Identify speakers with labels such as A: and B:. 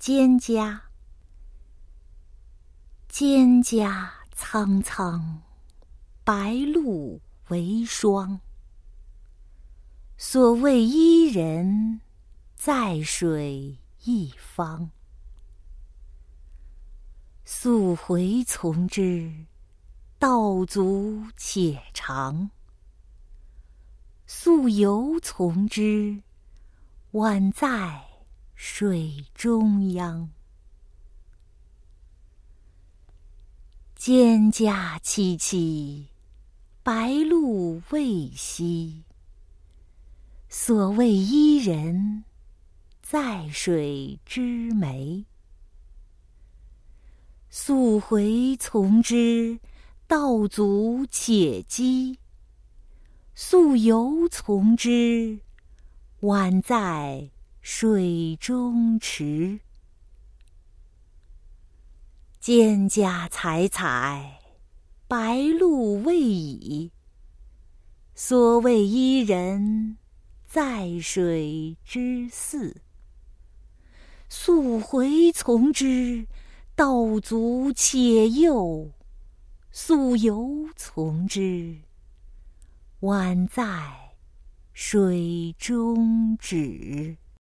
A: 蒹葭，蒹葭苍苍，白露为霜。所谓伊人，在水一方。溯洄从之，道阻且长；溯游从之，宛在水中央。蒹葭萋萋，白露未晞。所谓伊人，在水之湄。溯洄从之，道阻且跻；溯游从之，宛在水中坻。蒹葭采采，白露未已。所谓伊人，在水之涘。溯洄从之，道阻且右；溯游从之，宛在水中沚。